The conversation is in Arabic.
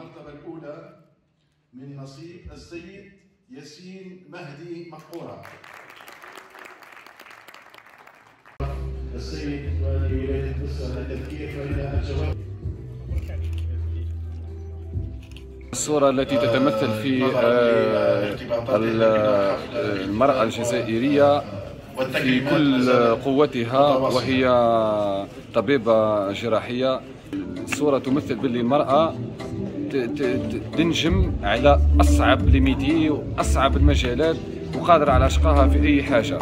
المرتبة الأولى من نصيب السيد ياسين مهدي مقورة السيد والي ولاية مصر التفكير فإلى الجواب الصورة التي تتمثل في آه، ال- المرأة الجزائرية في كل قوتها وهي طبيبة جراحية. الصورة تمثل باللي المرأة تنجم على أصعب ليميتي وأصعب المجالات وقادرة على شقاها في أي حاجة.